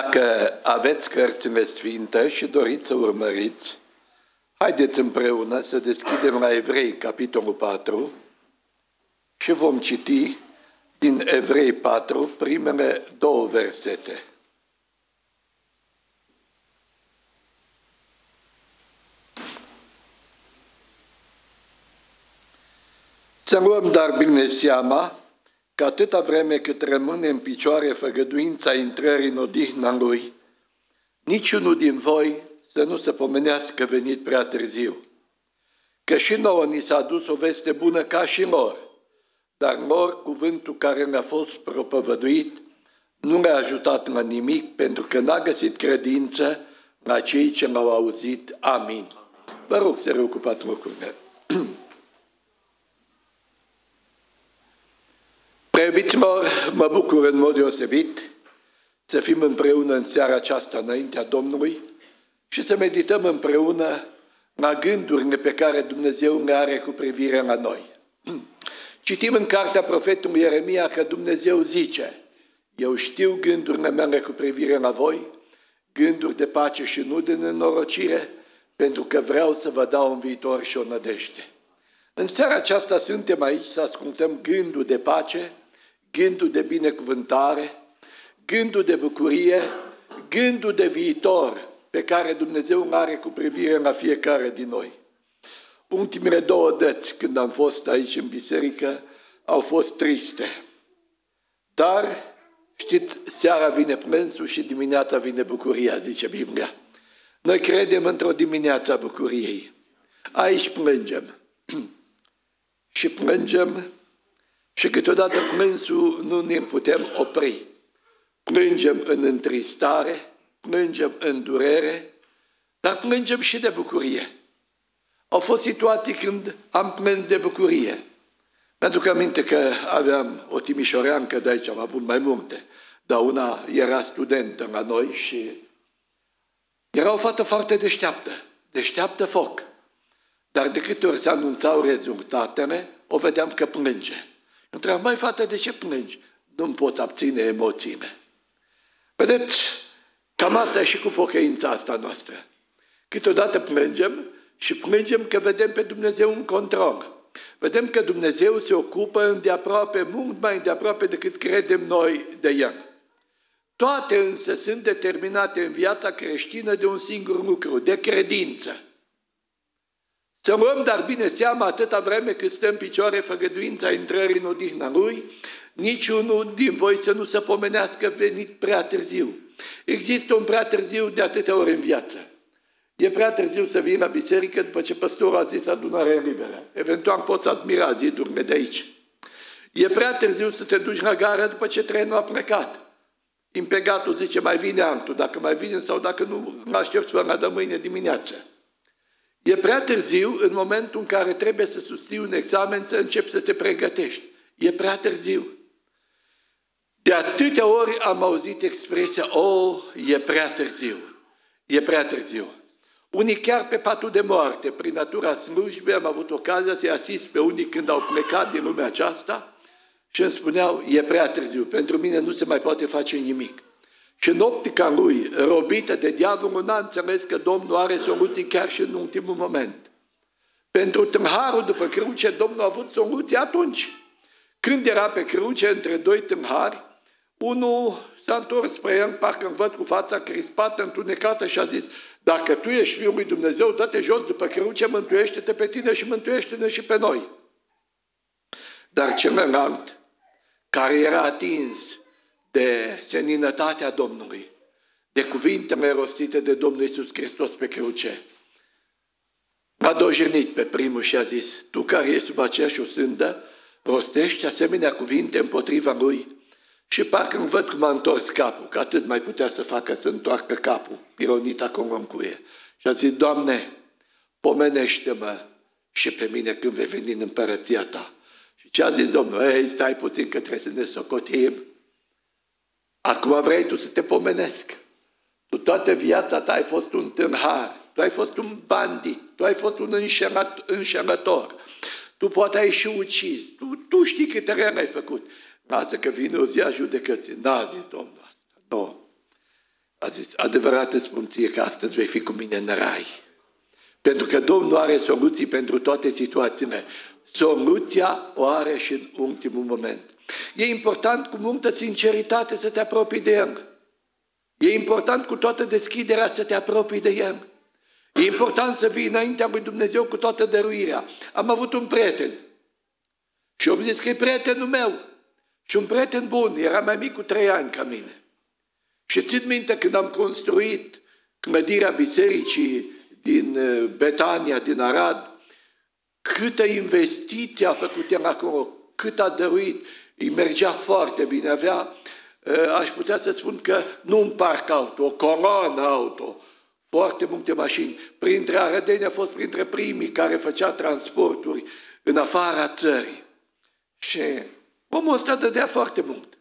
Dacă aveți cărțile sfinte și doriți să urmăriți, haideți împreună să deschidem la Evrei, capitolul 4, și vom citi din Evrei 4 primele două versete. Să luăm dar bine seama că atâta vreme cât rămâne în picioare făgăduința intrării în odihna Lui, niciunul din voi să nu se pomenească venit prea târziu. Că și nouă ni s-a dus o veste bună ca și lor, dar lor cuvântul care ne-a fost propovăduit nu le-a ajutat la nimic pentru că n-a găsit credință la cei ce l-au auzit. Amin. Vă rog să reocupați locurile. Preobiților, mă bucur în mod deosebit să fim împreună în seara aceasta înaintea Domnului și să medităm împreună la gândurile pe care Dumnezeu le are cu privire la noi. Citim în cartea profetului Ieremia că Dumnezeu zice, eu știu gândurile mele cu privire la voi, gânduri de pace și nu de nenorocire, pentru că vreau să vă dau un viitor și o nădejde. În seara aceasta suntem aici să ascultăm gândul de pace, gândul de binecuvântare, gândul de bucurie, gândul de viitor pe care Dumnezeu îl are cu privire la fiecare din noi. Ultimele două dăți când am fost aici în biserică au fost triste. Dar, știți, seara vine plânsul și dimineața vine bucuria, zice Biblia. Noi credem într-o dimineață a bucuriei. Aici plângem. și plângem și câteodată plânsul nu ne putem opri. Plângem în întristare, plângem în durere, dar plângem și de bucurie. Au fost situații când am plâns de bucurie. Pentru că aminte că aveam o timișoreancă de aici, am avut mai multe, dar una era studentă la noi și era o fată foarte deșteaptă, deșteaptă foc. Dar de câte ori se anunțau rezultatele, o vedeam că plânge. Întreabă, mai fată, de ce plângi? Nu-mi pot abține emoțiile. Vedeți, cam asta e și cu pocăința asta noastră. Câteodată plângem și plângem că vedem pe Dumnezeu în control. Vedem că Dumnezeu se ocupă îndeaproape, mult mai îndeaproape decât credem noi de El. Toate însă sunt determinate în viața creștină de un singur lucru, de credință. Să luăm dar bine seama atâta vreme cât stă în picioare făgăduința intrării în odihna Lui, niciunul din voi să nu se pomenească venit prea târziu. Există un prea târziu de atâtea ori în viață. E prea târziu să vii la biserică după ce păstorul a zis adunarea liberă. Eventual poți admira zidurile de aici. E prea târziu să te duci la gară după ce trenul a plecat. Impegatul zice, mai vine altul, dacă mai vine sau dacă nu, mă aștept până de mâine dimineață. E prea târziu în momentul în care trebuie să susții un examen să începi să te pregătești. E prea târziu. De atâtea ori am auzit expresia, oh, e prea târziu. E prea târziu. Unii chiar pe patul de moarte, prin natura slujbei, am avut ocazia să-i asist pe unii când au plecat din lumea aceasta și îmi spuneau, e prea târziu, pentru mine nu se mai poate face nimic. Și în optica lui, robită de diavolul, n-a înțeles că Domnul are soluții chiar și în ultimul moment. Pentru tâmharul după cruce, Domnul a avut soluții atunci. Când era pe cruce între doi tâmhari, unul s-a întors spre el, parcă îmi văd cu fața crispată, întunecată și a zis, dacă tu ești Fiul lui Dumnezeu, dă-te jos după cruce, mântuiește-te pe tine și mântuiește-ne și pe noi. Dar celălalt, care era atins de seninătatea Domnului, de cuvintele rostite de Domnul Iisus Hristos pe cruce. A dojenit pe primul și a zis, tu care ești sub aceeași osândă, rostești asemenea cuvinte împotriva lui și parcă îmi văd cum a întors capul, că atât mai putea să facă să întoarcă capul, pironita congoncuie. Și a zis, Doamne, pomenește-mă și pe mine când vei veni în împărăția ta. Și ce a zis Domnul? Ei, stai puțin că trebuie să ne socotim Acum vrei tu să te pomenesc. Tu toată viața ta ai fost un tânhar, tu ai fost un bandit, tu ai fost un înșelător, tu poate ai și ucis, tu, tu știi câte răni ai făcut. Lasă că vine o zi a judecății. N-a zis Domnul asta. Nu. A zis, adevărat îți spun ție că astăzi vei fi cu mine în rai. Pentru că Domnul are soluții pentru toate situațiile. Soluția o are și în ultimul moment. E important cu multă sinceritate să te apropii de El. E important cu toată deschiderea să te apropii de El. E important să vii înaintea lui Dumnezeu cu toată dăruirea. Am avut un prieten și am zis că e prietenul meu. Și un prieten bun, era mai mic cu trei ani ca mine. Și țin minte când am construit clădirea bisericii din uh, Betania, din Arad, câtă investiție a făcut el acolo, cât a dăruit, îi mergea foarte bine, avea, uh, aș putea să spun că nu un parc auto, o coloană auto, foarte multe mașini. Printre arădeni a fost printre primii care făcea transporturi în afara țării. Și omul ăsta dădea foarte mult.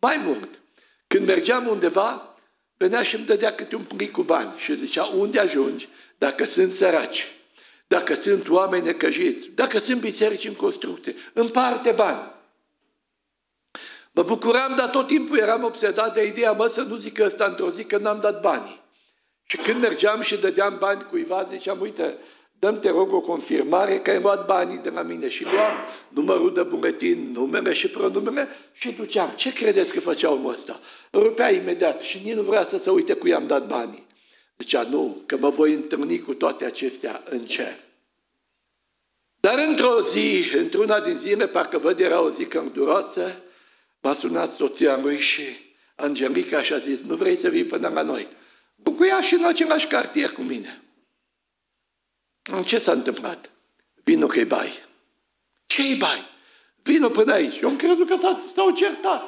Mai mult. Când mergeam undeva, venea și îmi dădea câte un plic cu bani și zicea, unde ajungi dacă sunt săraci, dacă sunt oameni necăjiți, dacă sunt biserici în construcție, împarte bani. Mă bucuram, dar tot timpul eram obsedat de ideea, mă, să nu zic ăsta într-o zi că n-am dat banii. Și când mergeam și dădeam bani cuiva, ziceam, uite, dăm te rog o confirmare că ai luat banii de la mine și luam numărul de buletin, numere și pronumere și duceam. Ce credeți că făcea omul ăsta? Rupea imediat și nici nu vrea să se uite cu i-am dat banii. Zicea, nu, că mă voi întâlni cu toate acestea în cer. Dar într-o zi, într-una din zile, parcă văd era o zi călduroasă, m-a sunat soția lui și Angelica și a zis, nu vrei să vii până la noi? Bucuia și în același cartier cu mine. Ce s-a întâmplat? Vino că-i bai. Ce-i bai? Vino până aici. Eu am crezut că s-au certat.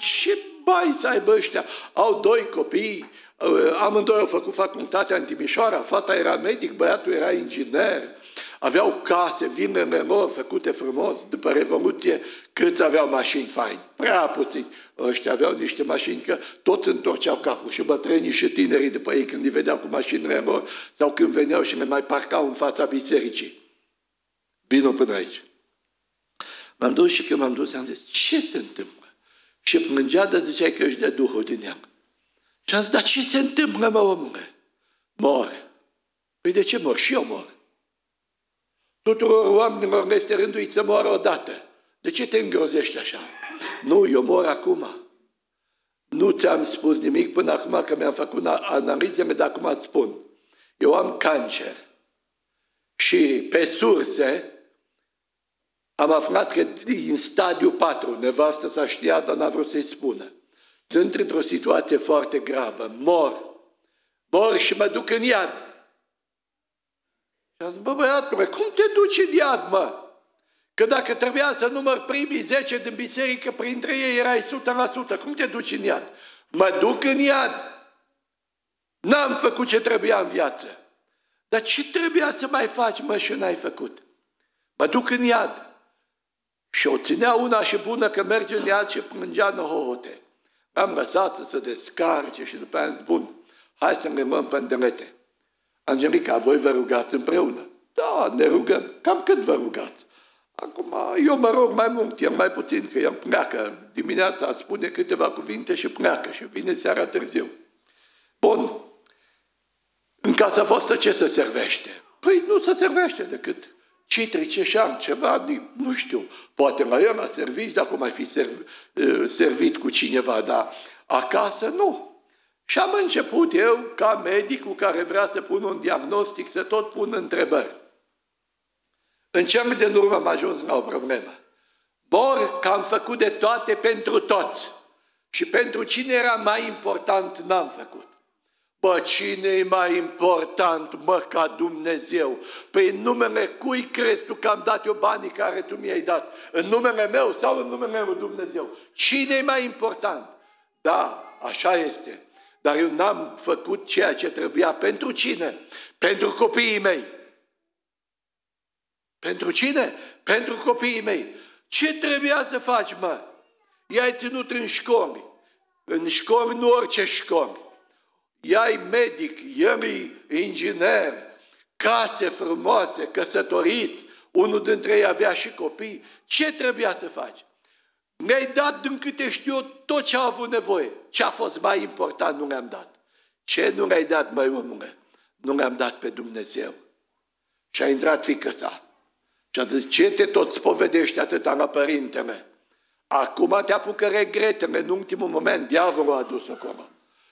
Ce bai să aibă ăștia? Au doi copii, uh, amândoi au făcut facultatea în Timișoara, fata era medic, băiatul era inginer, aveau case, vinele lor făcute frumos, după Revoluție, cât aveau mașini faini? Prea puțin. Ăștia aveau niște mașini că tot întorceau capul și bătrânii și tinerii după ei când îi vedeau cu mașinile lor sau când veneau și le mai parcau în fața bisericii. Vino până aici. M-am dus și când m-am dus am zis, ce se întâmplă? Și plângea de ziceai că își dă Duhul din ea. Și am zis, dar ce se întâmplă, mă, omule? Mor. Păi de ce mor? Și eu mor. Tuturor oamenilor le este rânduit să moară odată. De ce te îngrozești așa? Nu, eu mor acum. Nu ți-am spus nimic până acum că mi-am făcut analizele, dar acum îți spun. Eu am cancer. Și pe surse am aflat că din stadiu 4, nevastă s-a știa, dar n-a vrut să-i spună. Sunt într-o situație foarte gravă, mor. Mor și mă duc în iad. Și am zis, bă, băiatule, cum te duci în iad, mă? Că dacă trebuia să număr primii 10 din biserică, printre ei erai 100%. Cum te duci în iad? Mă duc în iad. N-am făcut ce trebuia în viață. Dar ce trebuia să mai faci, mă, și n-ai făcut? Mă duc în iad. Și o ținea una și bună că merge în iad și plângea în hohote. Am lăsat să se descarce și după aia am zis, bun, hai să ne luăm pendelete. Angelica, voi vă rugați împreună? Da, ne rugăm. Cam cât vă rugați? Acum, eu mă rog mai mult, el mai puțin, că el pleacă dimineața, spune câteva cuvinte și pleacă și vine seara târziu. Bun. În casa voastră ce se servește? Păi nu se servește decât citrice și am ceva, nu știu, poate la el la servici, dacă mai fi serv, servit cu cineva, dar acasă nu. Și am început eu, ca medicul care vrea să pun un diagnostic, să tot pun întrebări. În cel de urmă am ajuns la o problemă. Bor că am făcut de toate pentru toți. Și pentru cine era mai important, n-am făcut. Bă, cine e mai important, mă, ca Dumnezeu? Păi în numele cui crezi tu că am dat eu banii care tu mi-ai dat? În numele meu sau în numele lui Dumnezeu? Cine e mai important? Da, așa este. Dar eu n-am făcut ceea ce trebuia. Pentru cine? Pentru copiii mei. Pentru cine? Pentru copiii mei. Ce trebuia să faci, mă? I-ai ținut în școli. În școli, nu orice școli. I-ai medic, el inginer, case frumoase, căsătorit, unul dintre ei avea și copii. Ce trebuia să faci? Mi-ai dat din câte știu eu tot ce a avut nevoie. Ce a fost mai important nu le-am dat. ce nu ne-ai dat, mai omule? Nu ne-am dat pe Dumnezeu. Și a intrat fică sa. Și a zis, ce te tot spovedești atâta la părintele? Acum te apucă regretele, în ultimul moment, diavolul a adus acolo.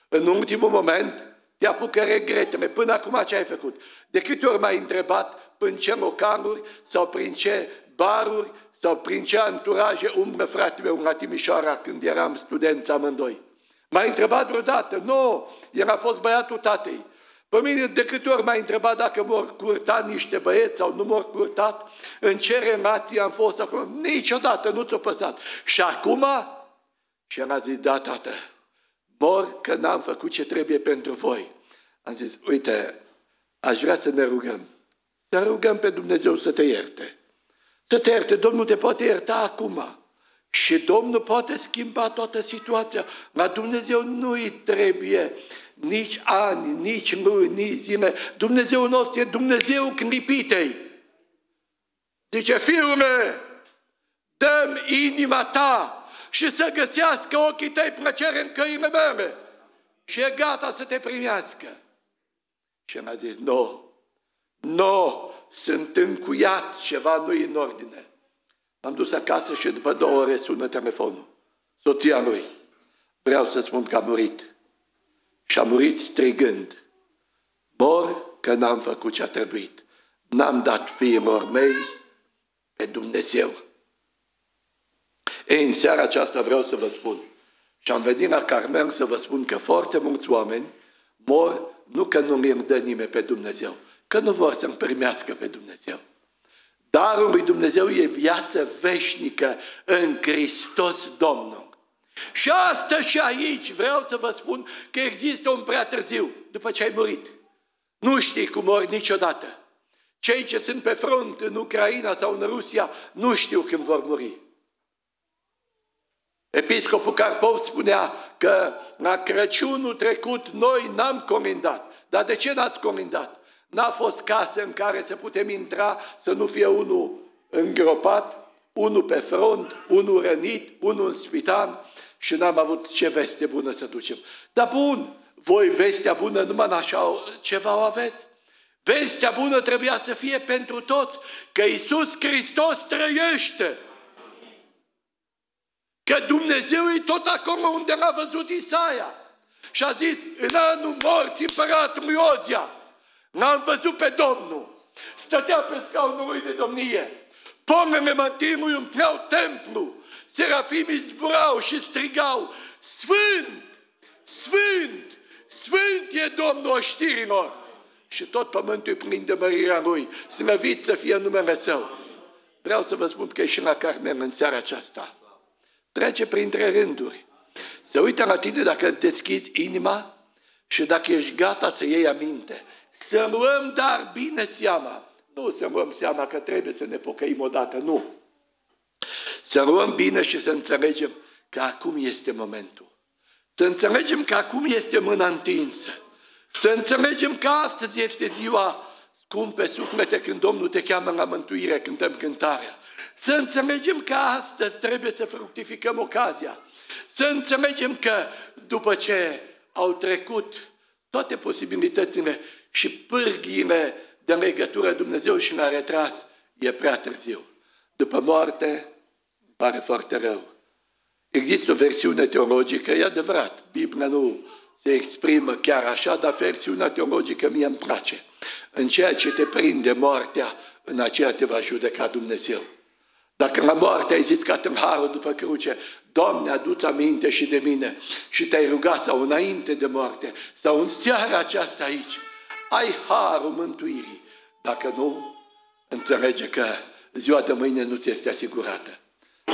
În ultimul moment te apucă regretele. Până acum ce ai făcut? De câte ori m-ai întrebat prin ce localuri sau prin ce baruri sau prin ce anturaje umbră fratele meu la Timișoara când eram studenți amândoi? M-ai întrebat vreodată? Nu, el a fost băiatul tatei. Pe mine de câte ori m-a întrebat dacă mor curtat niște băieți sau nu mor curtat, în ce relații am fost acum, niciodată nu ți-o păsat. Și acum, și el a zis, da, tată, mor că n-am făcut ce trebuie pentru voi. Am zis, uite, aș vrea să ne rugăm. Să rugăm pe Dumnezeu să te ierte. Să te ierte, Domnul te poate ierta acum. Și Domnul poate schimba toată situația. La Dumnezeu nu-i trebuie nici ani, nici luni, nici zile. Dumnezeu nostru e Dumnezeu clipitei. Zice, fiule, dăm inima ta și să găsească ochii tăi plăcere în căile mele. Și e gata să te primească. Și el a zis, nu, nu, sunt încuiat, ceva nu în ordine. M-am dus acasă și după două ore sună telefonul. Soția lui. Vreau să spun că a murit. Și a murit strigând. Mor că n-am făcut ce a trebuit. N-am dat fiilor mei pe Dumnezeu. Ei, în seara aceasta vreau să vă spun. Și am venit la Carmel să vă spun că foarte mulți oameni mor nu că nu mi dă nimeni pe Dumnezeu, că nu vor să-mi primească pe Dumnezeu. Darul lui Dumnezeu e viață veșnică în Hristos Domnul. Și asta și aici vreau să vă spun că există un prea târziu, după ce ai murit. Nu știi cum mori niciodată. Cei ce sunt pe front în Ucraina sau în Rusia nu știu când vor muri. Episcopul Carpov spunea că la Crăciunul trecut noi n-am colindat. Dar de ce n-ați colindat? N-a fost casă în care să putem intra să nu fie unul îngropat, unul pe front, unul rănit, unul în spital și n-am avut ce veste bună să ducem. Dar bun, voi vestea bună numai în așa ceva o aveți? Vestea bună trebuia să fie pentru toți, că Iisus Hristos trăiește. Că Dumnezeu e tot acolo unde l-a văzut Isaia. Și a zis, în anul morții împăratului Ozia, l-am văzut pe Domnul. Stătea pe scaunul lui de domnie. Pomele mântimului umpleau templu. Serafimii zburau și strigau, Sfânt, Sfânt, Sfânt e Domnul oștirilor. Și tot pământul e plin de mărirea Lui. Slăvit să fie numele Său. Vreau să vă spun că e și la Carmen în seara aceasta. Trece printre rânduri. Se uită la tine dacă deschizi inima și dacă ești gata să iei aminte. Să luăm dar bine seama. Nu să luăm seama că trebuie să ne pocăim odată, nu. Să luăm bine și să înțelegem că acum este momentul. Să înțelegem că acum este mâna întinsă. Să înțelegem că astăzi este ziua scumpe suflete când Domnul te cheamă la mântuire, cântăm cântarea. Să înțelegem că astăzi trebuie să fructificăm ocazia. Să înțelegem că după ce au trecut toate posibilitățile și pârghiile de legătură Dumnezeu și l-a retras, e prea târziu. După moarte, pare foarte rău. Există o versiune teologică, e adevărat, Biblia nu se exprimă chiar așa, dar versiunea teologică mie îmi place. În ceea ce te prinde moartea, în aceea te va judeca Dumnezeu. Dacă la moarte ai zis ca tâmharul după cruce, Doamne, adu aminte și de mine și te-ai rugat sau înainte de moarte sau în seara aceasta aici, ai harul mântuirii. Dacă nu, înțelege că ziua de mâine nu ți este asigurată.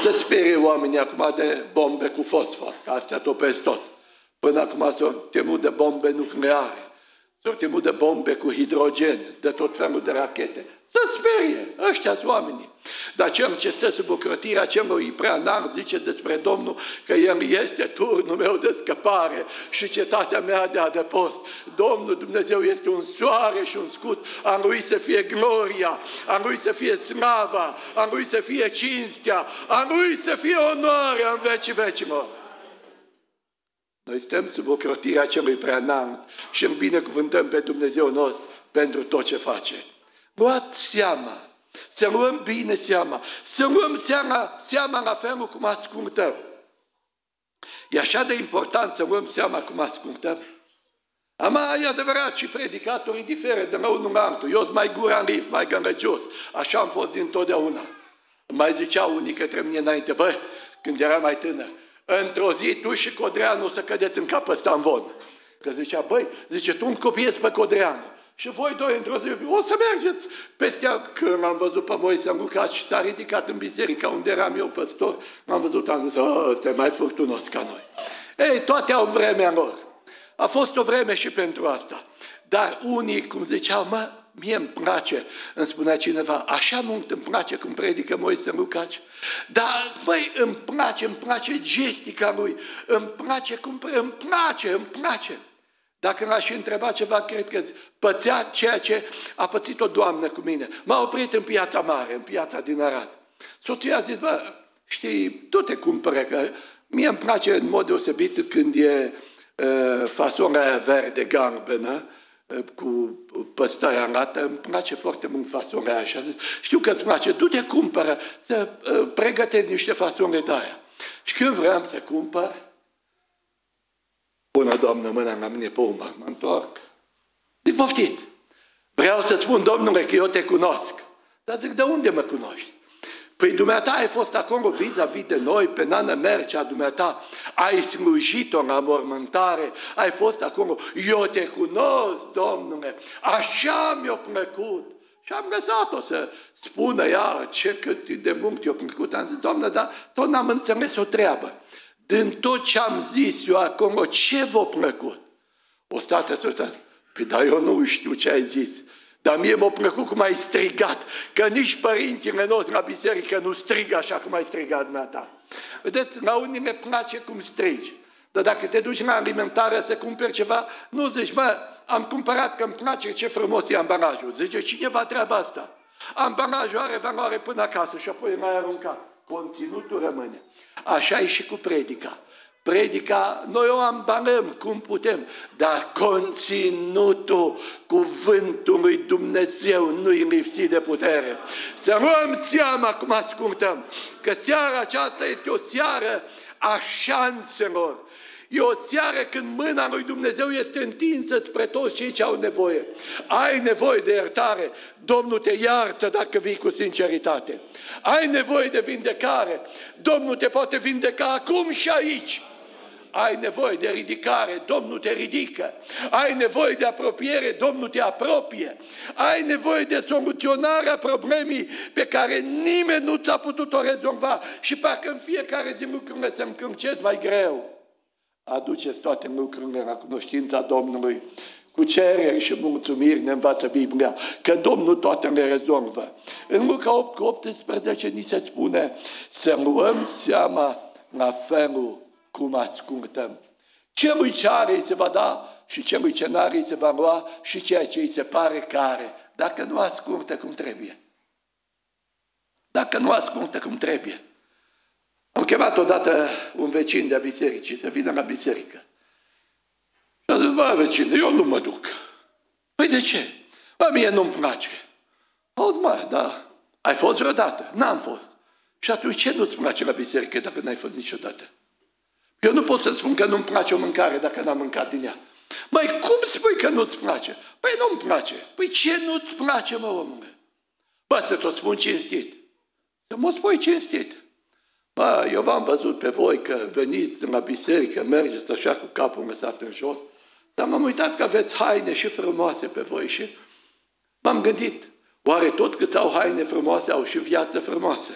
Să sperie oamenii acum de bombe cu fosfor, că astea topesc tot. Până acum s-au temut de bombe nucleare. S-au temut de bombe cu hidrogen, de tot felul de rachete. Să sperie, ăștia sunt oamenii. Dar cel ce stă sub ocrotirea celui prea înalt zice despre Domnul că El este turnul meu de scăpare și cetatea mea de adăpost. Domnul Dumnezeu este un soare și un scut, a Lui să fie gloria, a Lui să fie slava, a Lui să fie cinstea, a Lui să fie onoarea în vecii vecilor. Noi stăm sub ocrotirea celui prea înalt și îl binecuvântăm pe Dumnezeu nostru pentru tot ce face. Luați seama, să luăm bine seama, să luăm seama, seama la felul cum ascultăm. E așa de important să luăm seama cum ascultăm. Am e adevărat și predicatorii diferă de la unul la altul. Eu sunt mai gura în mai gălăgios. Așa am fost dintotdeauna. Mai ziceau unii către mine înainte, bă, când eram mai tânăr, într-o zi tu și Codreanu să cădeți în capă ăsta în von. Că zicea, băi, zice, tu îmi copiezi pe Codreanu. Și voi doi într-o zi, o să mergeți peste Când am văzut pe Moise Lucaci și s-a ridicat în biserica unde eram eu păstor, am văzut, am zis, ăsta e mai furtunos ca noi. Ei, toate au vremea lor. A fost o vreme și pentru asta. Dar unii, cum ziceau, mă, mie îmi place, îmi spunea cineva, așa mult îmi place cum predică Moise Lucaci, dar, băi, îmi place, îmi place gestica lui, îmi place cum, îmi place, îmi place. Dacă l-aș întreba ceva, cred că pățea ceea ce a pățit o doamnă cu mine. M-a oprit în piața mare, în piața din Arad. Soția a zis, bă, știi, tu te cumpere, că mie îmi place în mod deosebit când e uh, fasonea verde galbenă, uh, cu păstarea arată, îmi place foarte mult fasonea aia. Și a zis, știu că îți place, tu te cumpără, să uh, pregătești niște fasone de aia. Și când vreau să cumpăr, Bună, Doamnă, mâna la mine pe umăr, mă întorc. Zic, poftit. Vreau să spun, Domnule, că eu te cunosc. Dar zic, de unde mă cunoști? Păi dumneata ai fost acolo vis-a-vis de noi, pe Nana Mercea, dumneata, ai slujit-o la mormântare, ai fost acolo, eu te cunosc, Domnule, așa mi-a plăcut. Și am lăsat-o să spună ea ce cât de mult i-a plăcut. Am zis, Doamne, dar tot n-am înțeles o treabă. Din tot ce am zis eu acum, ce v-a plăcut? O stată să uită, păi dar eu nu știu ce ai zis. Dar mie m-a plăcut cum ai strigat, că nici părintele nostru la biserică nu strigă așa cum ai strigat ta. Vedeți, la unii ne place cum strigi. Dar dacă te duci la alimentare să cumperi ceva, nu zici, mă, am cumpărat că îmi place ce frumos e ambalajul. Zice, cineva treaba asta? Ambalajul are valoare până acasă și apoi mai aruncat. Conținutul rămâne. Așa e și cu predica. Predica, noi o ambalăm cum putem, dar conținutul cuvântului Dumnezeu nu-i lipsit de putere. Să luăm seama cum ascultăm, că seara aceasta este o seară a șanselor, E o seară când mâna lui Dumnezeu este întinsă spre toți cei ce au nevoie. Ai nevoie de iertare, Domnul te iartă dacă vii cu sinceritate. Ai nevoie de vindecare, Domnul te poate vindeca acum și aici. Ai nevoie de ridicare, Domnul te ridică. Ai nevoie de apropiere, Domnul te apropie. Ai nevoie de soluționarea problemei pe care nimeni nu ți-a putut-o rezolva și parcă în fiecare zi lucrurile se încâncesc mai greu aduceți toate lucrurile la cunoștința Domnului. Cu cereri și mulțumiri ne învață Biblia că Domnul toate le rezolvă. În Luca 8 cu 18 ni se spune să luăm seama la felul cum ascultăm. Celui ce are îi se va da și celui ce n-are îi se va lua și ceea ce îi se pare care, dacă nu ascultă cum trebuie. Dacă nu ascultă cum trebuie. Am chemat odată un vecin de-a bisericii să vină la biserică. Și a zis, bă, vecine, eu nu mă duc. Păi de ce? Bă, mie nu-mi place. Aud, mă, da, ai fost vreodată? N-am fost. Și atunci ce nu-ți place la biserică dacă n-ai fost niciodată? Eu nu pot să spun că nu-mi place o mâncare dacă n-am mâncat din ea. Măi, cum spui că nu-ți place? Păi nu-mi place. Păi ce nu-ți place, mă, omule? Bă, să tot spun cinstit. Să mă spui cinstit. Ba, eu v-am văzut pe voi că veniți la biserică, mergeți așa cu capul lăsat în jos, dar m-am uitat că aveți haine și frumoase pe voi și m-am gândit, oare tot cât au haine frumoase au și viață frumoasă?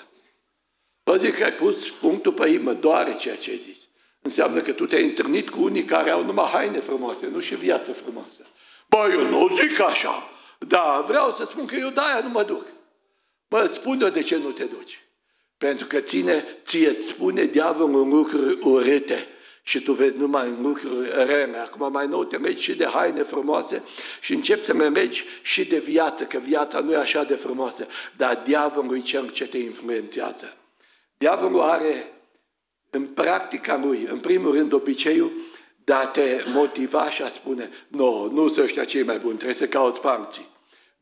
Vă zic că ai pus punctul pe ei, mă doare ceea ce ai zis. Înseamnă că tu te-ai întâlnit cu unii care au numai haine frumoase, nu și viață frumoasă. Bă, eu nu zic așa. Da, vreau să spun că eu de-aia nu mă duc. Bă, spune de ce nu te duci. Pentru că tine, ție îți spune diavolul în lucruri urâte și tu vezi numai în lucruri rele. Acum mai nou te mergi și de haine frumoase și începi să mergi și de viață, că viața nu e așa de frumoasă, dar diavolul e cel ce te influențează. Diavolul are în practica lui, în primul rând, obiceiul de a te motiva și a spune, nu, no, nu sunt ăștia cei mai buni, trebuie să caut panții.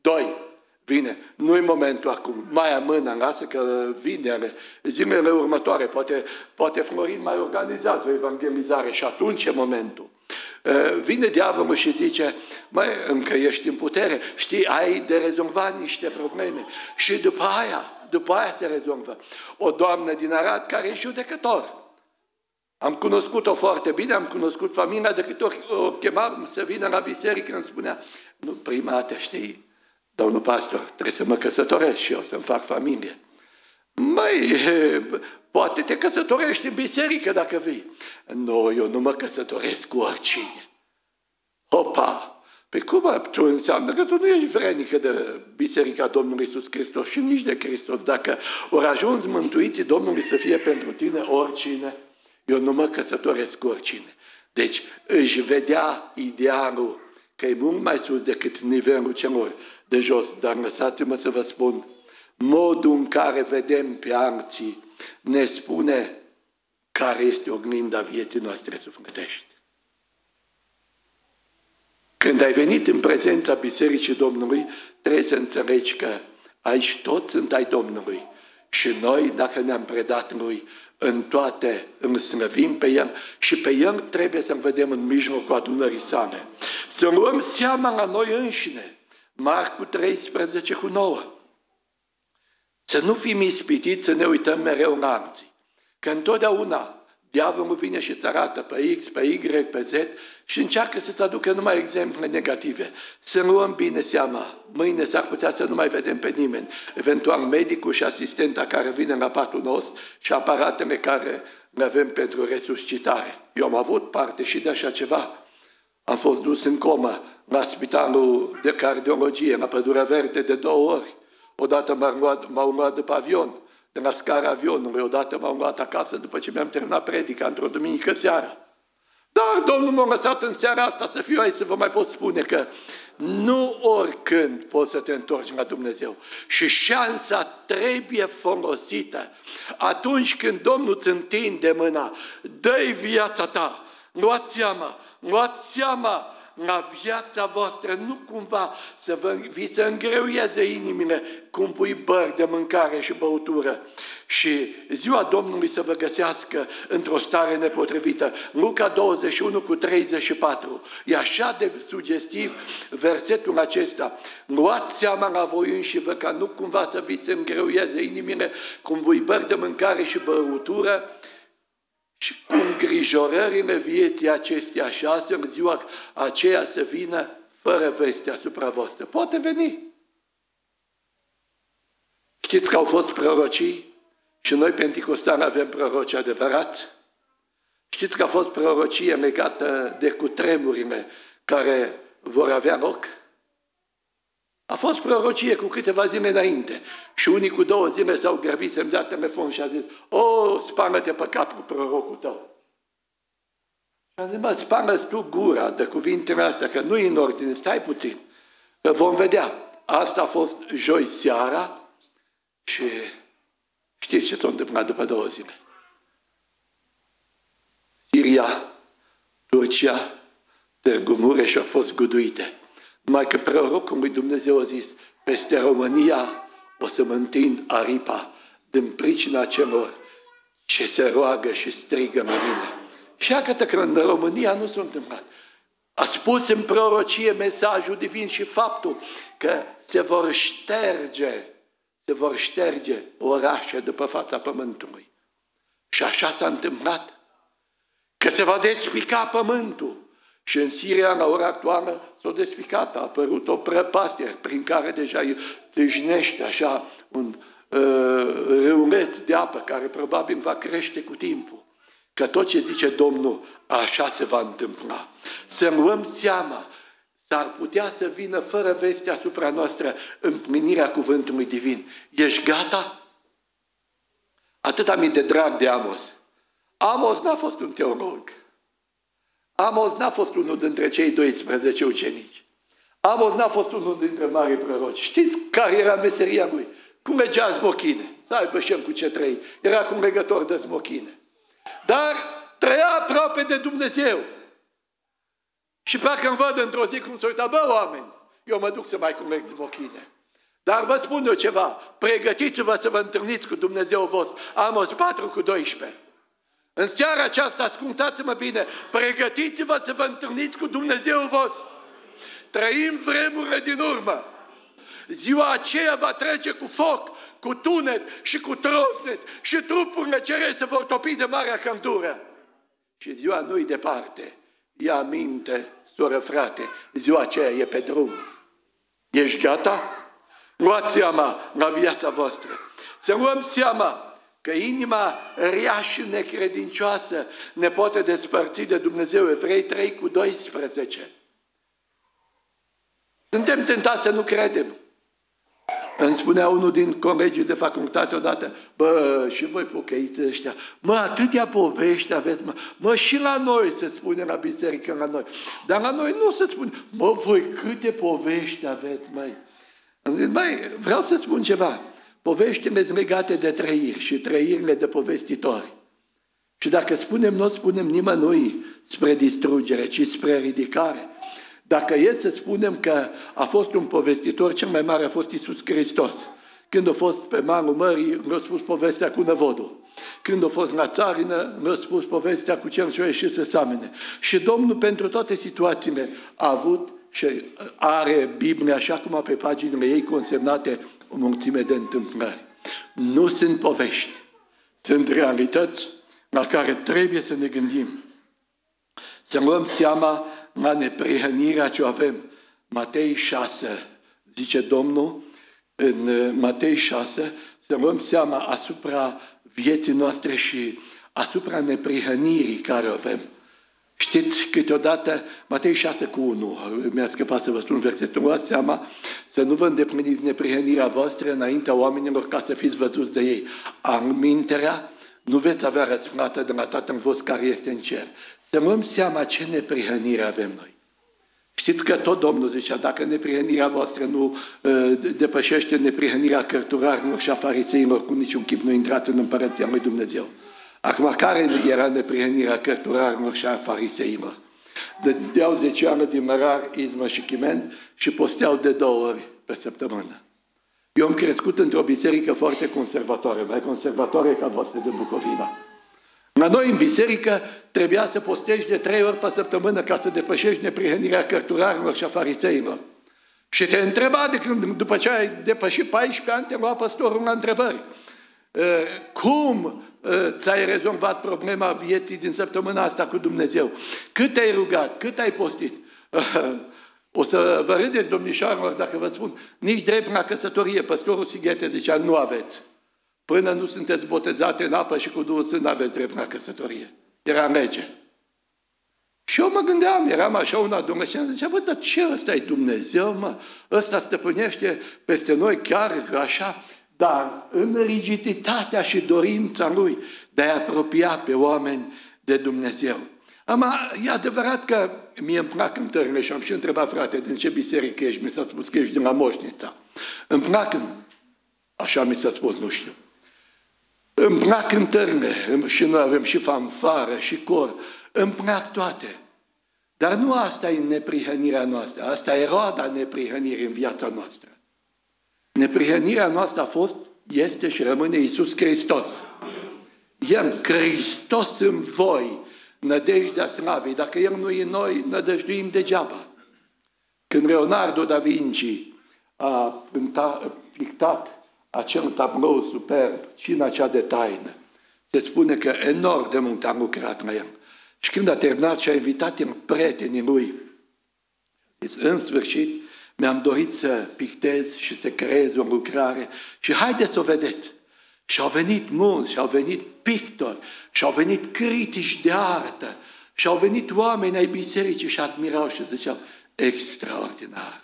Doi, vine, nu-i momentul acum, mai amână, lasă că vine zilele următoare, poate, poate Florin mai organizează o evangelizare și atunci e momentul. Vine diavolul și zice, mai încă ești în putere, știi, ai de rezolvat niște probleme. Și după aia, după aia se rezolvă. O doamnă din Arad care e judecător. Am cunoscut-o foarte bine, am cunoscut familia, de câte ori o chemam să vină la biserică, îmi spunea, nu, prima dată, știi, domnul pastor, trebuie să mă căsătoresc și eu, să-mi fac familie. Mai poate te căsătorești în biserică dacă vii. Nu, eu nu mă căsătoresc cu oricine. Opa! Pe cum tu înseamnă că tu nu ești vrenică de Biserica Domnului Iisus Hristos și nici de Hristos. Dacă ori ajuns mântuiții Domnului să fie pentru tine oricine, eu nu mă căsătoresc cu oricine. Deci își vedea idealul că e mult mai sus decât nivelul celor de jos. Dar lăsați-mă să vă spun, modul în care vedem pe alții ne spune care este oglinda vieții noastre sufletești. Când ai venit în prezența Bisericii Domnului, trebuie să înțelegi că aici toți sunt ai Domnului. Și noi, dacă ne-am predat Lui, în toate îl slăvim pe El și pe El trebuie să-L vedem în mijlocul adunării sale. Să luăm seama la noi înșine. Marcu 13 cu 9. Să nu fim ispitiți să ne uităm mereu la alții. Că întotdeauna diavolul vine și îți arată pe X, pe Y, pe Z și încearcă să-ți aducă numai exemple negative. Să luăm bine seama. Mâine s-ar putea să nu mai vedem pe nimeni. Eventual medicul și asistenta care vine la patul nostru și aparatele care le avem pentru resuscitare. Eu am avut parte și de așa ceva. Am fost dus în comă la spitalul de cardiologie, la Pădurea Verde, de două ori. Odată m-au luat, luat după avion, de la scara avionului, odată m-au luat acasă după ce mi-am terminat predica într-o duminică seara. Dar Domnul m-a lăsat în seara asta să fiu aici să vă mai pot spune că nu oricând poți să te întorci la Dumnezeu. Și șansa trebuie folosită. Atunci când Domnul îți întinde mâna, dă-i viața ta, luați seama, luați seama la viața voastră, nu cumva să vă, vi se îngreuieze inimile cum pui bări de mâncare și băutură și ziua Domnului să vă găsească într-o stare nepotrivită. Luca 21 cu 34. E așa de sugestiv versetul acesta. Luați seama la voi înși vă ca nu cumva să vi se îngreuieze inimile cum buibări de mâncare și băutură, și cu îngrijorările vieții acestea șase, în ziua aceea să vină fără veste asupra voastră. Poate veni. Știți că au fost prorocii și noi penticostani avem proroci adevărați? Știți că a fost prorocie legată de cutremurile care vor avea loc? A fost prorocie cu câteva zile înainte și unii cu două zile s-au grăbit să-mi dea telefon și a zis, o, spană-te pe cap cu prorocul tău. Și a zis, mă, spană tu gura de cuvintele astea, că nu e în ordine, stai puțin, că vom vedea. Asta a fost joi seara și știți ce s-a întâmplat după două zile. Siria, Turcia, Târgu Mureș au fost guduite. Numai că prorocul lui Dumnezeu a zis, peste România o să mă întind aripa din pricina celor ce se roagă și strigă la mine. Și iată că în România nu s-a întâmplat. A spus în prorocie mesajul divin și faptul că se vor șterge, se vor șterge orașe după fața pământului. Și așa s-a întâmplat. Că se va despica pământul. Și în Siria, la ora actuală, s-a despicat, a apărut o prăpastie prin care deja tâșnește așa un uh, râunet de apă care probabil va crește cu timpul. Că tot ce zice Domnul, așa se va întâmpla. Să luăm seama, s-ar putea să vină fără veste asupra noastră împlinirea cuvântului divin. Ești gata? Atât am de drag de Amos. Amos n-a fost un teolog. Amos n-a fost unul dintre cei 12 ucenici. Amos n-a fost unul dintre mari proroci. Știți care era meseria lui? legea smochine. Să aibă șem cu ce trei. Era legător de smochine. Dar trăia aproape de Dumnezeu. Și parcă îmi văd într-o zi cum se uita, bă, oameni, eu mă duc să mai culeg mochine. Dar vă spun eu ceva, pregătiți-vă să vă întâlniți cu Dumnezeu vostru. Amos 4 cu 12. În seara aceasta, ascultați-mă bine, pregătiți-vă să vă întâlniți cu Dumnezeu vostru. Trăim vremurile din urmă. Ziua aceea va trece cu foc, cu tunet și cu trosnet și trupurile cere se vor topi de marea căldură. Și ziua nu-i departe. Ia minte, soră frate, ziua aceea e pe drum. Ești gata? Luați seama la viața voastră. Să luăm seama că inima rea și necredincioasă ne poate despărți de Dumnezeu. Evrei 3 cu 12. Suntem tentați să nu credem. Îmi spunea unul din colegii de facultate odată, bă, și voi pocăiți ăștia, mă, atâtea povești aveți, mă, mă, și la noi se spune la biserică, la noi. Dar la noi nu se spune, mă, voi câte povești aveți, măi. Am zis, băi, vreau să spun ceva. Poveștile sunt legate de trăiri și trăirile de povestitori. Și dacă spunem, nu spunem nimănui spre distrugere, ci spre ridicare. Dacă e să spunem că a fost un povestitor, cel mai mare a fost Isus Hristos. Când a fost pe malul mării, mi-a spus povestea cu năvodul. Când a fost la țarină, mi-a spus povestea cu cel ce a ieșit să samene. Și Domnul, pentru toate situațiile, a avut și are Biblia, așa cum a pe paginile ei consemnate, o mulțime de întâmplări. Nu sunt povești, sunt realități la care trebuie să ne gândim. Să luăm seama la neprihănirea ce avem. Matei 6, zice Domnul, în uh, Matei 6, să luăm seama asupra vieții noastre și asupra neprihănirii care o avem. Știți, câteodată, Matei 6 cu 1, mi-a scăpat să vă spun versetul, luați seama să nu vă îndepliniți neprihănirea voastră înaintea oamenilor ca să fiți văzuți de ei. Aminterea nu veți avea răsplată de la Tatăl vostru care este în cer. Să luăm seama ce neprihănire avem noi. Știți că tot Domnul zicea, dacă neprihănirea voastră nu uh, depășește neprihănirea cărturarilor și a fariseilor, cu niciun chip nu intrați în împărăția lui Dumnezeu. Acum, care era neprihănirea cărturarilor și a fariseilor? Dădeau zeceană din mărar, izmă și chimen și posteau de două ori pe săptămână. Eu am crescut într-o biserică foarte conservatoare, mai conservatoare ca voastră de Bucovina. La noi în biserică trebuia să postești de trei ori pe săptămână ca să depășești neprihănirea cărturarilor și a fariseilor. Și te întreba de când, după ce ai depășit 14 ani, te lua păstorul la întrebări. Cum ți-ai rezolvat problema vieții din săptămâna asta cu Dumnezeu? Cât te-ai rugat? Cât ai postit? O să vă râdeți, domnișoarelor, dacă vă spun, nici drept la căsătorie. Păstorul Sighete zicea, nu aveți. Până nu sunteți botezate în apă și cu Duhul Sfânt, nu aveți drept la căsătorie. Era lege. Și eu mă gândeam, eram așa un adolescent, zicea, bă, dar ce ăsta e Dumnezeu, mă? Ăsta stăpânește peste noi chiar așa? Dar în rigiditatea și dorința lui de a apropia pe oameni de Dumnezeu. Am, e adevărat că mie îmi plac cântările și am și întrebat, frate, din ce biserică ești? Mi s-a spus că ești din la Moșnița. Îmi plac, așa mi s-a spus, nu știu. Îmi plac cântările și noi avem și fanfară și cor. Îmi plac toate. Dar nu asta e neprihănirea noastră. Asta e roada neprihănirii în viața noastră. Neprihănirea noastră a fost, este și rămâne Iisus Hristos. El, Hristos în voi, nădejdea slavei. Dacă El nu e în noi, nădăjduim degeaba. Când Leonardo da Vinci a pictat acel tablou superb, cina cea de taină, se spune că enorm de mult am lucrat la el. Și când a terminat și a invitat în prietenii lui, zis, în sfârșit, mi-am dorit să pictez și să creez o lucrare și haideți să o vedeți. Și au venit mulți, și au venit pictori, și au venit critici de artă, și au venit oameni ai bisericii și admirau și ziceau, extraordinar,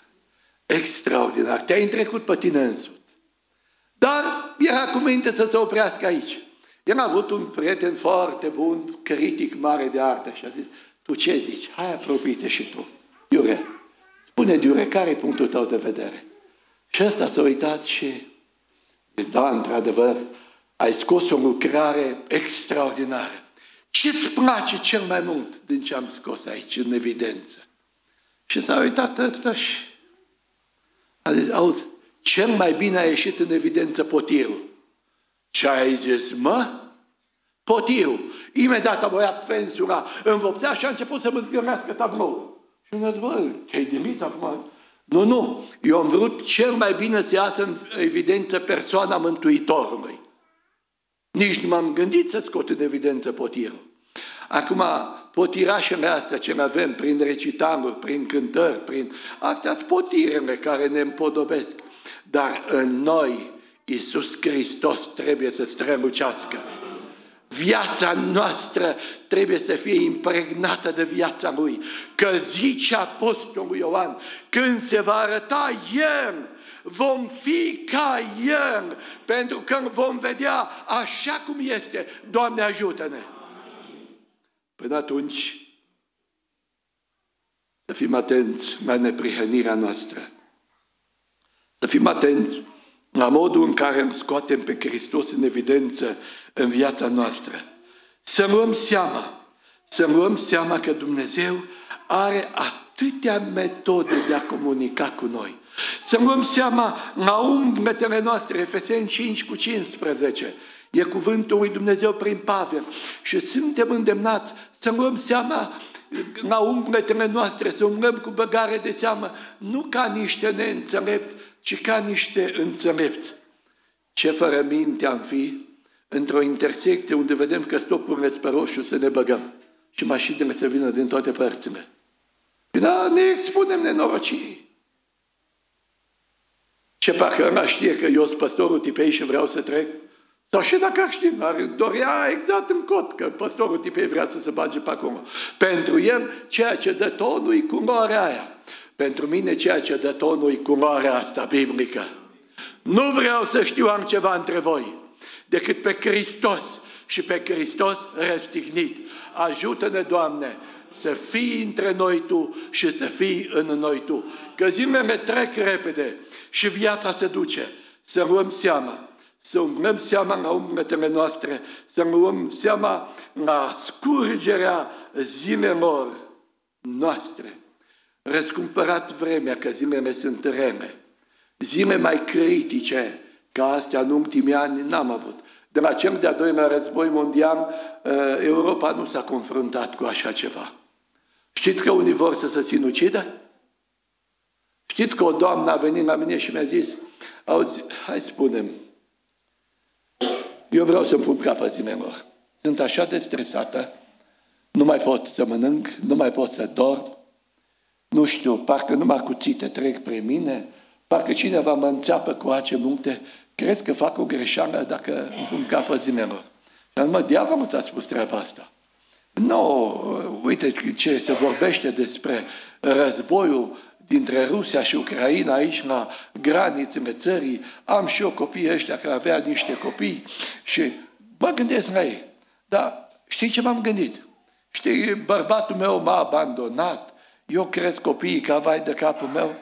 extraordinar, te-ai întrecut pe tine însuți. Dar era cu minte să se oprească aici. El a avut un prieten foarte bun, critic mare de artă și a zis, tu ce zici? Hai apropie și tu. Iure, spune Iure, care e punctul tău de vedere? Și ăsta s-a uitat și zis, da, într-adevăr, ai scos o lucrare extraordinară. Ce-ți place cel mai mult din ce am scos aici, în evidență? Și s-a uitat ăsta și a zis, auzi, cel mai bine a ieșit în evidență potirul. Ce ai zis, mă? Potirul. Imediat a băiat pensula în vopsea și a început să mă zgârnească tablou. Și mi-a zis, bă, te-ai dimit acum? Nu, nu, eu am vrut cel mai bine să iasă în evidență persoana Mântuitorului. Nici nu m-am gândit să scot în evidență potirul. Acum, potirașele astea ce le avem prin recitaluri, prin cântări, prin... Astea sunt potirele care ne împodobesc. Dar în noi, Iisus Hristos trebuie să strălucească. Viața noastră trebuie să fie impregnată de viața Lui. Că zice Apostolul Ioan, când se va arăta El, vom fi ca El, pentru că vom vedea așa cum este. Doamne ajută-ne! Până atunci, să fim atenți la neprihănirea noastră. Să fim atenți la modul în care îmi scoatem pe Hristos în evidență în viața noastră. Să luăm seama, să luăm seama că Dumnezeu are atâtea metode de a comunica cu noi. Să luăm seama la umbretele noastre, Efeseni 5 cu 15, e cuvântul lui Dumnezeu prin Pavel și suntem îndemnați să luăm seama la umbretele noastre, să umblăm cu băgare de seamă, nu ca niște neînțelepți, ci ca niște înțelepți. Ce fără minte am fi într-o intersecție unde vedem că stopurile sunt pe roșu să ne băgăm și mașinile să vină din toate părțile. Da, ne expunem nenorocirii. Ce parcă ăla știe că eu sunt păstorul tipei și vreau să trec? Sau și dacă ar ști, ar dorea exact în cot că păstorul tipei vrea să se bage pe acolo. Pentru el, ceea ce dă tonul e culoarea aia. Pentru mine, ceea ce dă tonul e culoarea asta biblică. Nu vreau să știu am ceva între voi decât pe Hristos și pe Hristos răstignit. Ajută-ne, Doamne, să fii între noi Tu și să fii în noi Tu. Că zilele trec repede și viața se duce. Să luăm seama, să umblăm seama la umbretele noastre, să luăm seama la scurgerea zilelor noastre. Răscumpărați vremea, că zilele sunt rele. Zile mai critice, ca astea în ultimii ani n-am avut. De la cel de-a doilea război mondial, ă, Europa nu s-a confruntat cu așa ceva. Știți că unii vor să se sinucidă? Știți că o doamnă a venit la mine și mi-a zis, auzi, hai spunem, eu vreau să-mi pun capăt zilelor. Sunt așa de stresată, nu mai pot să mănânc, nu mai pot să dorm, nu știu, parcă numai cuțite trec prin mine, parcă cineva mă înțeapă cu ace multe, crezi că fac o greșeală dacă îmi pun capăt zilelor. Dar numai diavolul ți-a spus treaba asta. Nu, no, uite ce se vorbește despre războiul dintre Rusia și Ucraina aici la granițele țării. Am și eu copii ăștia care avea niște copii și mă gândesc la ei. Dar știi ce m-am gândit? Știi, bărbatul meu m-a abandonat, eu cresc copiii ca vai de capul meu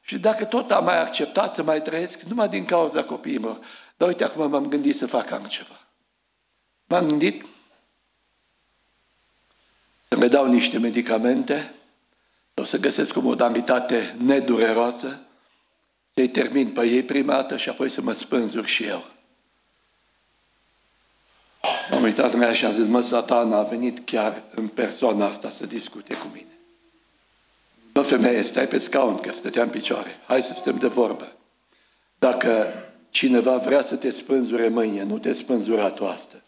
și dacă tot am mai acceptat să mai trăiesc, numai din cauza copiilor. Dar uite, acum m-am gândit să fac altceva. M-am gândit să le dau niște medicamente, o să găsesc o modalitate nedureroasă, să-i termin pe ei prima dată și apoi să mă spânzur și eu. M-am uitat în ea și am zis, mă, satana a venit chiar în persoana asta să discute cu mine. Bă, femeie, stai pe scaun, că stăteam în picioare. Hai să stăm de vorbă. Dacă cineva vrea să te spânzure mâine, nu te spânzura tu astăzi.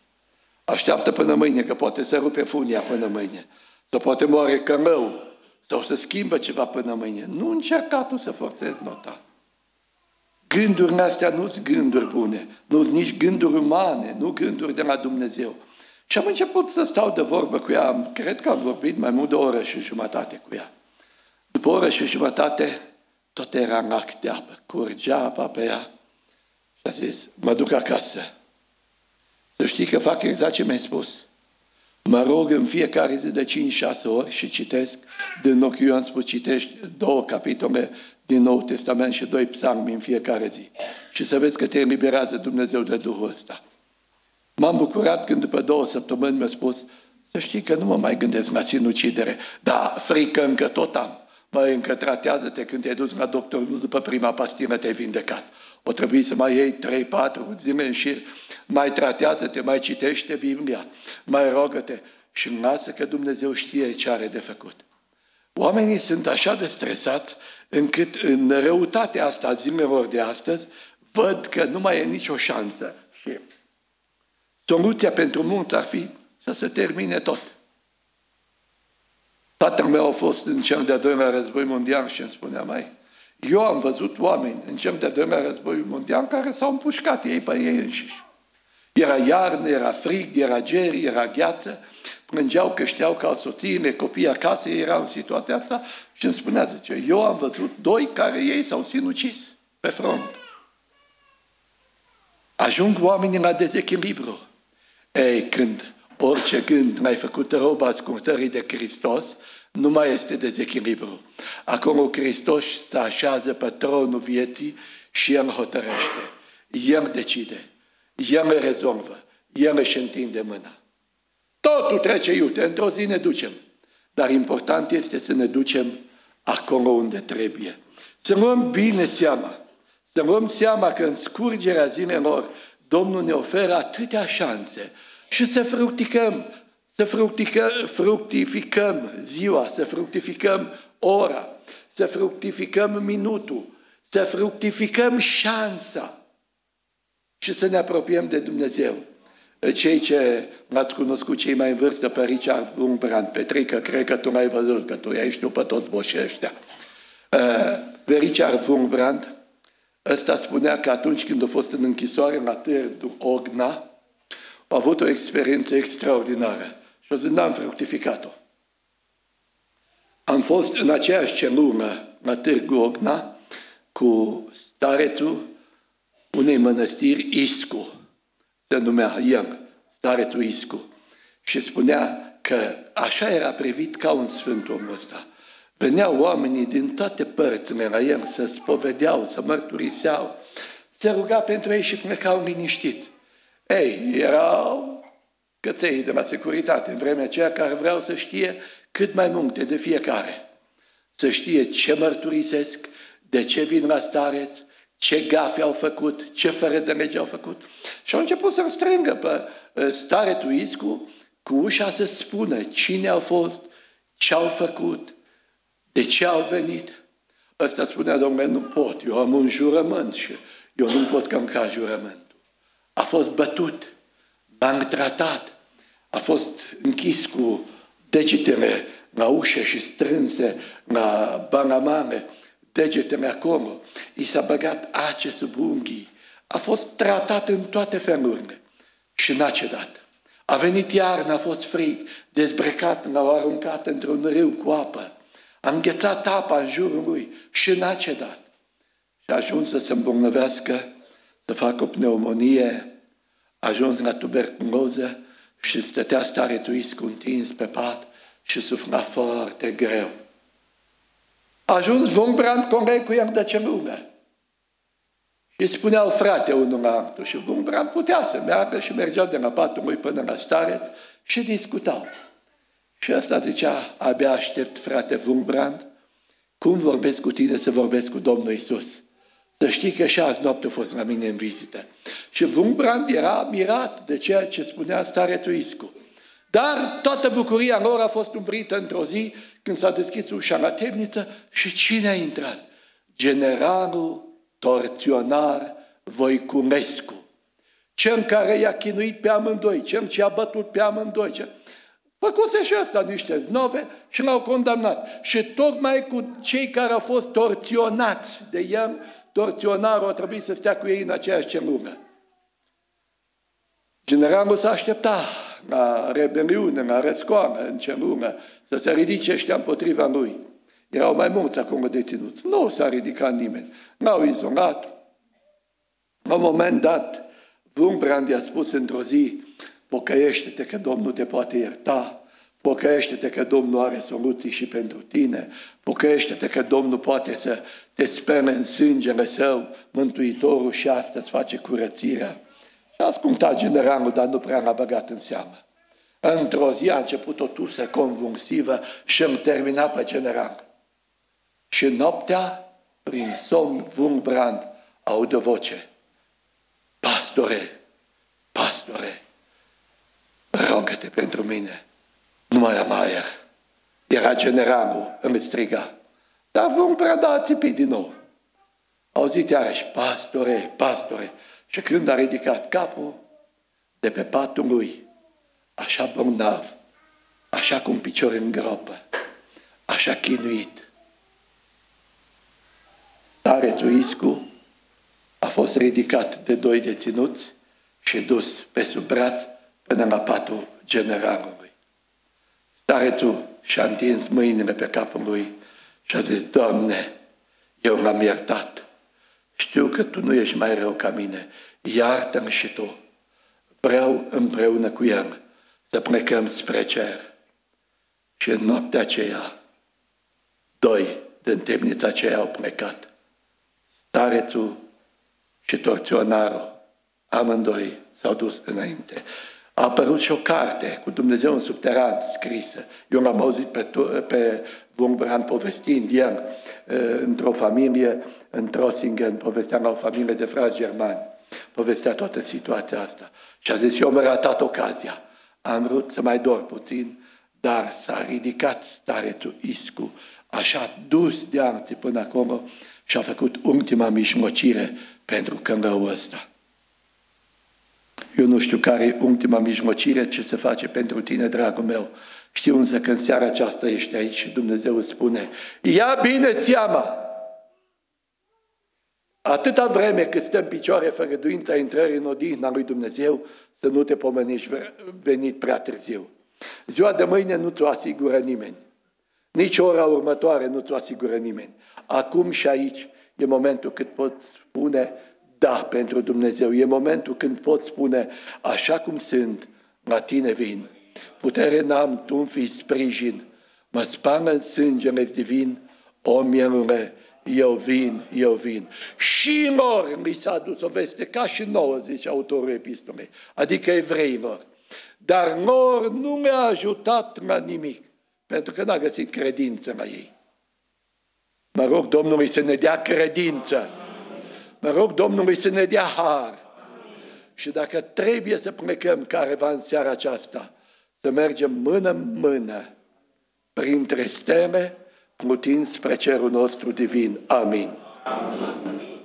Așteaptă până mâine, că poate să rupe funia până mâine. Sau poate moare cămău. Sau să schimbă ceva până mâine. Nu încerca tu să forțezi nota. Gândurile astea nu sunt gânduri bune, nu sunt nici gânduri umane, nu gânduri de la Dumnezeu. Și am început să stau de vorbă cu ea, cred că am vorbit mai mult de o oră și jumătate cu ea. După o oră și jumătate, tot era în lac de apă, curgea apa pe ea. Și a zis, mă duc acasă. Să știi că fac exact ce mi-ai spus. Mă rog în fiecare zi de 5-6 ori și citesc, din ochi eu am spus, citești două capitole din Nou Testament și doi psalmi în fiecare zi. Și să vezi că te eliberează Dumnezeu de Duhul ăsta. M-am bucurat când după două săptămâni mi-a spus, să știi că nu mă mai gândesc la sinucidere, dar frică încă tot am. Mai încă tratează-te când te-ai dus la doctor, nu după prima pastilă te-ai vindecat. O trebuie să mai iei 3-4 zile în șir, mai tratează-te, mai citește Biblia, mai rogă-te și lasă că Dumnezeu știe ce are de făcut. Oamenii sunt așa de stresați încât în răutatea asta a zilelor de astăzi văd că nu mai e nicio șansă. Și soluția pentru mulți ar fi să se termine tot. Tatăl meu a fost în cel de-al doilea război mondial și îmi spunea, mai, eu am văzut oameni în cel de-al doilea război mondial care s-au împușcat ei pe ei înșiși. Era iarnă, era frig, era ger, era gheață, plângeau că știau că au soțiile, copiii acasă, ei erau în situația asta și îmi spunea, zice, eu am văzut doi care ei s-au sinucis pe front. Ajung oamenii la dezechilibru. Ei, când orice gând n-ai făcut rău ascultării de Hristos, nu mai este dezechilibru. Acolo Hristos se așează pe tronul vieții și El hotărăște. El decide. El rezolvă. El își întinde mâna. Totul trece iute, într-o zi ne ducem. Dar important este să ne ducem acolo unde trebuie. Să luăm bine seama. Să luăm seama că în scurgerea zilelor Domnul ne oferă atâtea șanse și să fructificăm, să fructică, fructificăm ziua, să fructificăm ora, să fructificăm minutul, să fructificăm șansa și să ne apropiem de Dumnezeu. Cei ce l-ați cunoscut, cei mai în vârstă, pe Richard Wurmbrand, Petrică, cred că tu l-ai văzut, că tu ai știu pe toți boșii ăștia. Uh, pe Richard Wurmbrand, ăsta spunea că atunci când a fost în închisoare la Târdu Ogna, a avut o experiență extraordinară și a zis, n-am fructificat-o. Am fost în aceeași celulă la Târgu Ogna cu staretul unei mănăstiri Iscu, se numea el, staretul Iscu, și spunea că așa era privit ca un sfânt omul ăsta. Veneau oamenii din toate părțile la el să spovedeau, să mărturiseau, se ruga pentru ei și plecau liniștiți. Ei, erau căței de la securitate în vremea aceea care vreau să știe cât mai multe de fiecare. Să știe ce mărturisesc, de ce vin la stareț, ce gafe au făcut, ce fără de lege au făcut. Și au început să-l strângă pe ă, staretul Iscu cu ușa să spună cine au fost, ce au făcut, de ce au venit. Ăsta spunea, domnule, nu pot, eu am un jurământ și eu nu pot călca jurământul. A fost bătut, tratat, a fost închis cu degetele la ușă și strânse la banamame, degetele acolo. I s-a băgat ace sub unghii. A fost tratat în toate felurile și n-a cedat. A venit iarna, a fost frig, dezbrecat, l-au aruncat într-un râu cu apă. A înghețat apa în jurul lui și n-a cedat. Și a ajuns să se îmbolnăvească, să facă o pneumonie, a ajuns la tuberculoză și stătea stare tuisc întins pe pat și sufla foarte greu. A ajuns Wurmbrand coleg cu el de celulă. Și spuneau frate unul la altul și Wurmbrand putea să meargă și mergea de la patul lui până la stareț și discutau. Și ăsta zicea, abia aștept, frate Wurmbrand, cum vorbesc cu tine să vorbesc cu Domnul Isus? Să știi că și azi noapte a fost la mine în vizită. Și Wurmbrand era mirat de ceea ce spunea starețul Iscu. Dar toată bucuria lor a fost umbrită într-o zi când s-a deschis ușa la temniță și cine a intrat? Generalul torționar Voiculescu. Cel care i-a chinuit pe amândoi, cel ce a bătut pe amândoi, cel... Făcuse și asta niște znove și l-au condamnat. Și tocmai cu cei care au fost torționați de el, torționarul a trebuit să stea cu ei în aceeași celulă. Generalul s-a aștepta la rebeliune, la răscoală în celulă, să se ridice ăștia împotriva lui. Erau mai mulți acum deținuți. Nu s-a ridicat nimeni. L-au izolat. La un moment dat, Wurmbrand i-a spus într-o zi, pocăiește-te că Domnul te poate ierta, pocăiește-te că Domnul are soluții și pentru tine, pocăiește-te că Domnul poate să te spere în sângele său, Mântuitorul și asta îți face curățirea. Și a ascultat generalul, dar nu prea l-a băgat în seamă. Într-o zi a început o tusă convulsivă și îmi termina pe general. Și noaptea, prin somn Wurmbrand, aude o voce. Pastore, pastore, rogă-te pentru mine. Nu mai am aer. Era generalul, îmi striga. Dar Wurmbrand a țipit din nou. Auzit iarăși, pastore, pastore. Și când a ridicat capul de pe patul lui, așa bolnav, așa cu un picior în gropă, așa chinuit. Starețul Iscu a fost ridicat de doi deținuți și dus pe sub braț până la patul generalului. Starețul și-a întins mâinile pe capul lui și a zis, Doamne, eu l-am iertat. Știu că Tu nu ești mai rău ca mine. Iartă-mi și Tu. Vreau împreună cu El să plecăm spre cer. Și în noaptea aceea, doi din temnița aceea au plecat. Starețul și torționarul, amândoi s-au dus înainte. A apărut și o carte cu Dumnezeu în subteran scrisă. Eu l-am auzit pe, pe Wurmbran povestind ieri într-o familie, în Trossingen, povestea la o familie de frați germani. Povestea toată situația asta. Și a zis, eu am ratat ocazia. Am vrut să mai dor puțin, dar s-a ridicat starețul Iscu, așa dus de arți până acolo și a făcut ultima mișmocire pentru cândăul ăsta. Eu nu știu care e ultima mijlocire, ce se face pentru tine, dragul meu. Știu însă că în seara aceasta ești aici și Dumnezeu îți spune, ia bine seama! Atâta vreme cât stă în picioare făgăduința intrării în odihna lui Dumnezeu, să nu te pomenești venit prea târziu. Ziua de mâine nu ți-o asigură nimeni. Nici ora următoare nu ți-o asigură nimeni. Acum și aici e momentul cât poți spune da pentru Dumnezeu. E momentul când poți spune așa cum sunt, la tine vin. Putere n-am, tu fi sprijin. Mă spangă în sângele divin, o mielule, eu vin, eu vin. Și lor mi s-a dus o veste, ca și nouă, zice autorul epistolei, adică evreilor. Dar lor nu mi-a ajutat la nimic, pentru că n-a găsit credință la ei. Mă rog Domnului să ne dea credință. Mă rog Domnului să ne dea har. Și dacă trebuie să plecăm careva în seara aceasta, să mergem mână-mână printre stele, plutind spre cerul nostru divin. Amin. Amin.